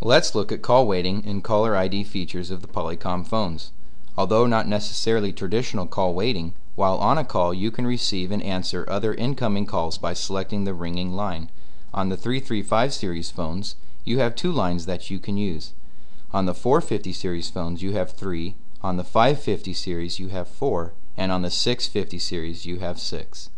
Let's look at call waiting and caller ID features of the Polycom phones. Although not necessarily traditional call waiting, while on a call you can receive and answer other incoming calls by selecting the ringing line. On the 335 series phones, you have two lines that you can use. On the 450 series phones, you have three. On the 550 series, you have four. And on the 650 series, you have six.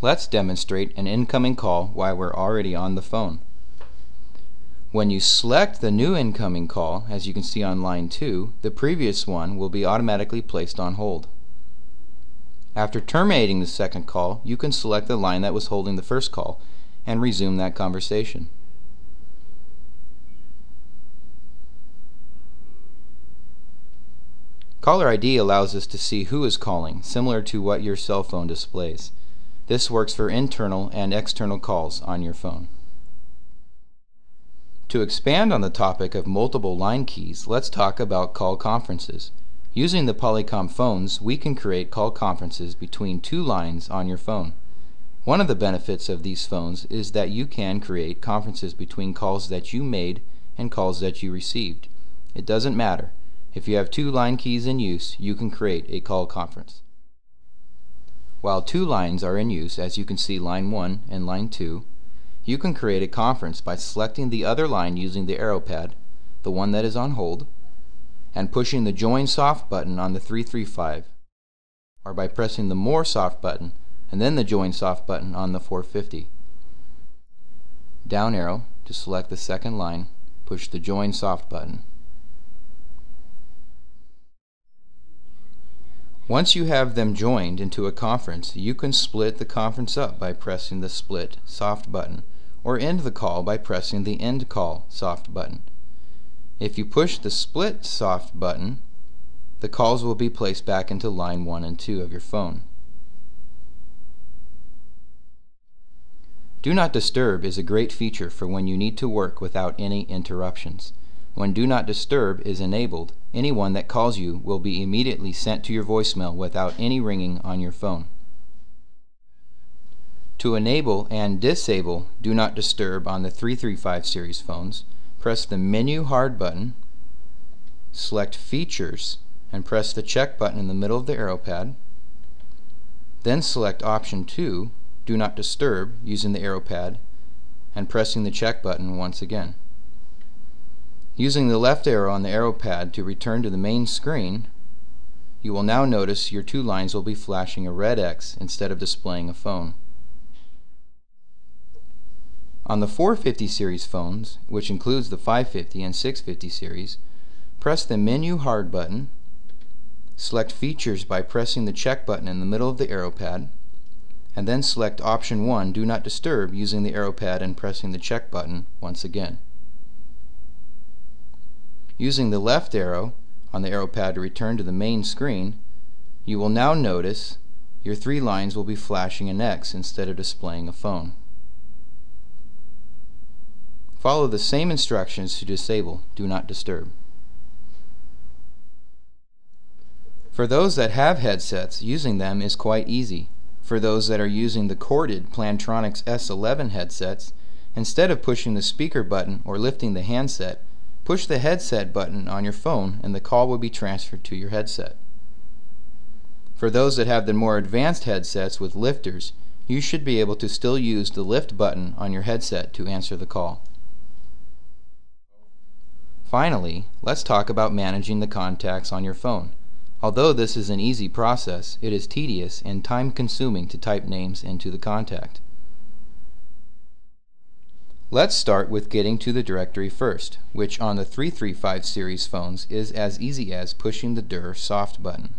Let's demonstrate an incoming call while we're already on the phone. When you select the new incoming call, as you can see on line 2, the previous one will be automatically placed on hold. After terminating the second call, you can select the line that was holding the first call and resume that conversation. Caller ID allows us to see who is calling, similar to what your cell phone displays. This works for internal and external calls on your phone. To expand on the topic of multiple line keys, let's talk about call conferences. Using the Polycom phones, we can create call conferences between two lines on your phone. One of the benefits of these phones is that you can create conferences between calls that you made and calls that you received. It doesn't matter. If you have two line keys in use, you can create a call conference. While two lines are in use, as you can see line 1 and line 2, you can create a conference by selecting the other line using the arrow pad, the one that is on hold, and pushing the Join Soft button on the 335, or by pressing the More Soft button and then the Join Soft button on the 450. Down arrow to select the second line, push the Join Soft button. Once you have them joined into a conference, you can split the conference up by pressing the Split Soft button or end the call by pressing the End Call soft button. If you push the Split soft button, the calls will be placed back into line 1 and 2 of your phone. Do Not Disturb is a great feature for when you need to work without any interruptions. When Do Not Disturb is enabled, anyone that calls you will be immediately sent to your voicemail without any ringing on your phone. To enable and disable Do Not Disturb on the 335 series phones, press the Menu Hard button, select Features, and press the check button in the middle of the arrow pad. Then select Option 2, Do Not Disturb, using the arrow pad, and pressing the check button once again. Using the left arrow on the arrow pad to return to the main screen, you will now notice your two lines will be flashing a red X instead of displaying a phone. On the 450 series phones, which includes the 550 and 650 series, press the Menu Hard button, select Features by pressing the check button in the middle of the arrow pad, and then select Option 1 Do Not Disturb using the arrow pad and pressing the check button once again. Using the left arrow on the arrow pad to return to the main screen, you will now notice your three lines will be flashing an X instead of displaying a phone. Follow the same instructions to disable Do Not Disturb. For those that have headsets, using them is quite easy. For those that are using the corded Plantronics S11 headsets, instead of pushing the speaker button or lifting the handset, push the headset button on your phone and the call will be transferred to your headset. For those that have the more advanced headsets with lifters, you should be able to still use the lift button on your headset to answer the call. Finally, let's talk about managing the contacts on your phone. Although this is an easy process, it is tedious and time-consuming to type names into the contact. Let's start with getting to the directory first, which on the 335 series phones is as easy as pushing the DIR soft button.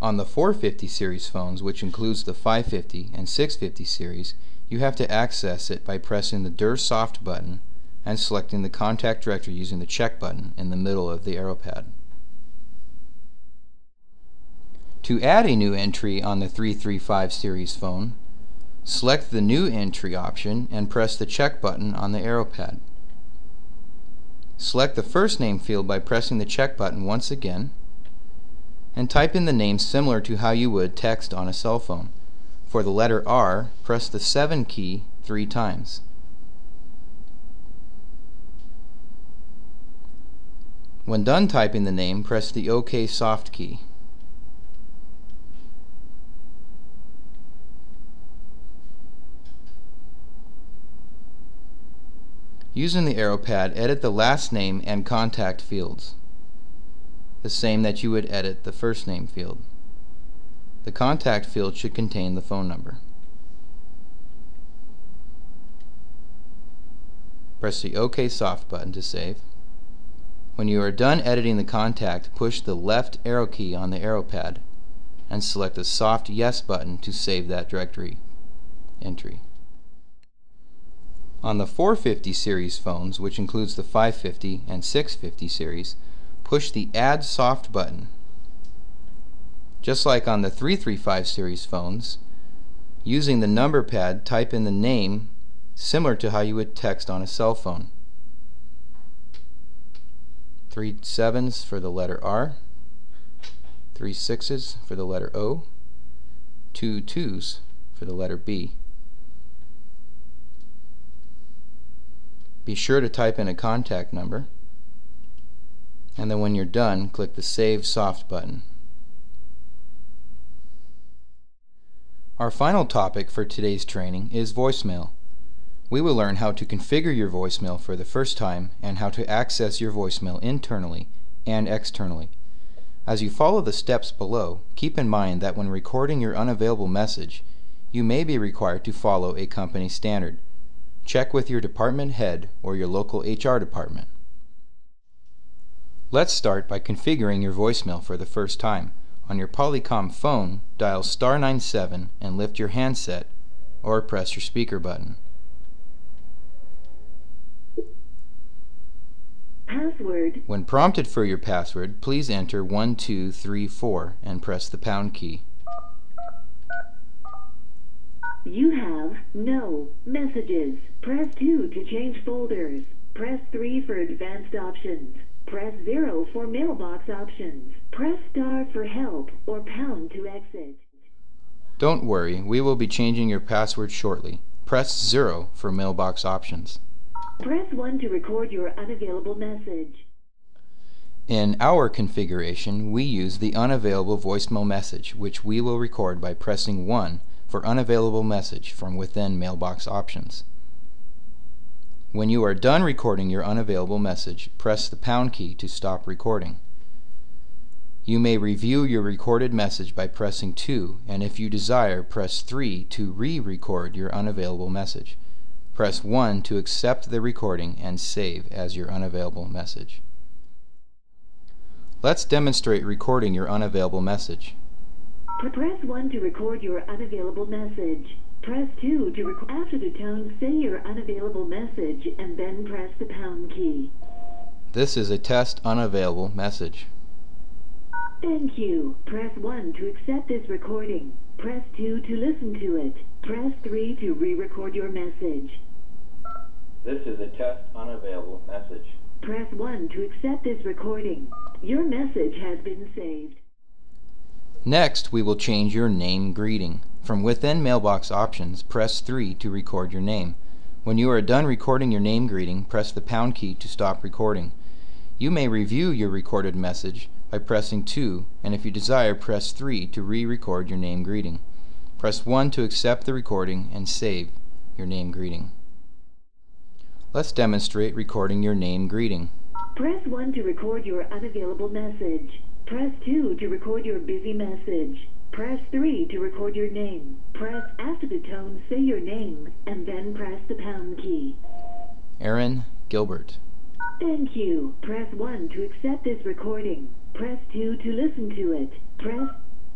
On the 450 series phones, which includes the 550 and 650 series, you have to access it by pressing the DIR soft button and selecting the contact directory using the check button in the middle of the arrow pad. To add a new entry on the 335 series phone, select the New Entry option and press the check button on the arrow pad. Select the first name field by pressing the check button once again and type in the name similar to how you would text on a cell phone. For the letter R, press the 7 key three times. When done typing the name, press the OK Soft key. Using the arrow pad, edit the last name and contact fields, the same that you would edit the first name field. The contact field should contain the phone number. Press the OK Soft button to save. When you are done editing the contact, push the left arrow key on the arrow pad and select the soft Yes button to save that directory entry. On the 450 series phones, which includes the 550 and 650 series, push the Add Soft button. Just like on the 335 series phones, using the number pad, type in the name similar to how you would text on a cell phone. Three sevens for the letter R, three sixes for the letter O, two twos for the letter B. Be sure to type in a contact number and then when you're done click the Save Soft button. Our final topic for today's training is voicemail. We will learn how to configure your voicemail for the first time and how to access your voicemail internally and externally. As you follow the steps below, keep in mind that when recording your unavailable message, you may be required to follow a company standard. Check with your department head or your local HR department. Let's start by configuring your voicemail for the first time. On your Polycom phone, dial star 97 and lift your handset or press your speaker button. Password. When prompted for your password, please enter 1234 and press the pound key. You have no messages. Press 2 to change folders. Press 3 for advanced options. Press 0 for mailbox options. Press star for help or pound to exit. Don't worry, we will be changing your password shortly. Press 0 for mailbox options. Press 1 to record your unavailable message. In our configuration, we use the unavailable voicemail message, which we will record by pressing 1 for unavailable message from within mailbox options. When you are done recording your unavailable message, press the pound key to stop recording. You may review your recorded message by pressing 2, and if you desire, press 3 to re-record your unavailable message. Press 1 to accept the recording and save as your unavailable message. Let's demonstrate recording your unavailable message. Press 1 to record your unavailable message. Press 2 to record after the tone say your unavailable message and then press the pound key. This is a test unavailable message. Thank you. Press 1 to accept this recording. Press 2 to listen to it. Press 3 to re-record your message. This is a test unavailable message. Press 1 to accept this recording. Your message has been saved. Next, we will change your name greeting. From within Mailbox Options, press 3 to record your name. When you are done recording your name greeting, press the pound key to stop recording. You may review your recorded message by pressing 2, and if you desire, press 3 to re-record your name greeting. Press 1 to accept the recording and save your name greeting. Let's demonstrate recording your name greeting. Press 1 to record your unavailable message. Press 2 to record your busy message. Press 3 to record your name. Press after the tone say your name and then press the pound key. Aaron Gilbert. Thank you. Press 1 to accept this recording. Press 2 to listen to it. Press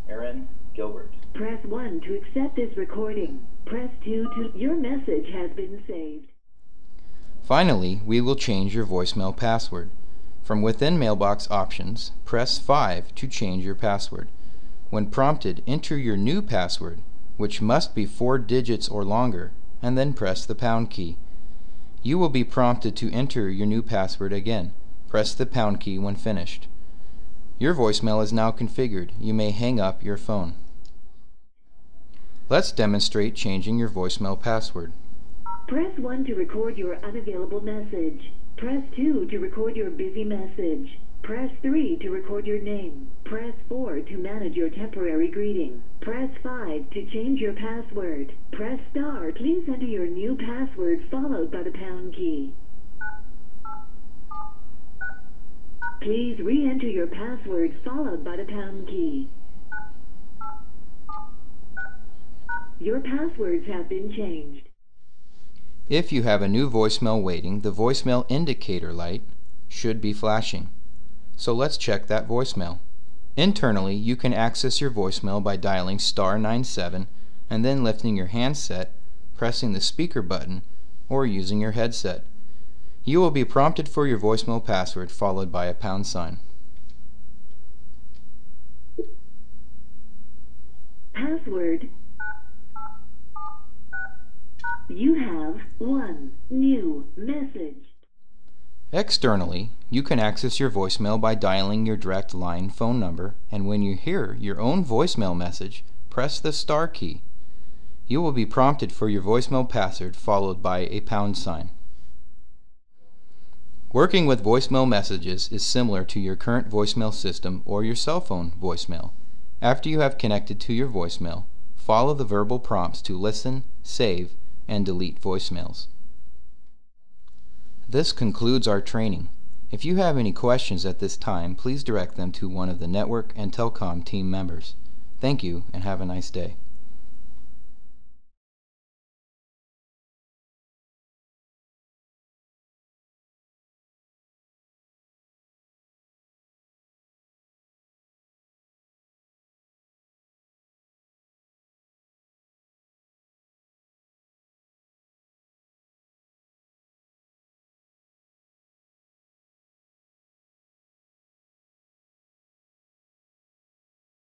Aaron Gilbert. Press 1 to accept this recording. Press 2 to your message has been saved. Finally, we will change your voicemail password. From within Mailbox Options, press 5 to change your password. When prompted, enter your new password, which must be four digits or longer, and then press the pound key. You will be prompted to enter your new password again. Press the pound key when finished. Your voicemail is now configured. You may hang up your phone. Let's demonstrate changing your voicemail password. Press 1 to record your unavailable message. Press 2 to record your busy message. Press 3 to record your name. Press 4 to manage your temporary greeting. Press 5 to change your password. Press star. Please enter your new password followed by the pound key. Please re-enter your password followed by the pound key. Your passwords have been changed. If you have a new voicemail waiting, the voicemail indicator light should be flashing. So let's check that voicemail. Internally, you can access your voicemail by dialing star 97 and then lifting your handset, pressing the speaker button, or using your headset. You will be prompted for your voicemail password followed by a pound sign. Password. You have one new message. Externally, you can access your voicemail by dialing your direct line phone number, and when you hear your own voicemail message, press the star key. You will be prompted for your voicemail password followed by a pound sign. Working with voicemail messages is similar to your current voicemail system or your cell phone voicemail. After you have connected to your voicemail, follow the verbal prompts to listen, save, and delete voicemails. This concludes our training. If you have any questions at this time, please direct them to one of the network and telecom team members. Thank you and have a nice day.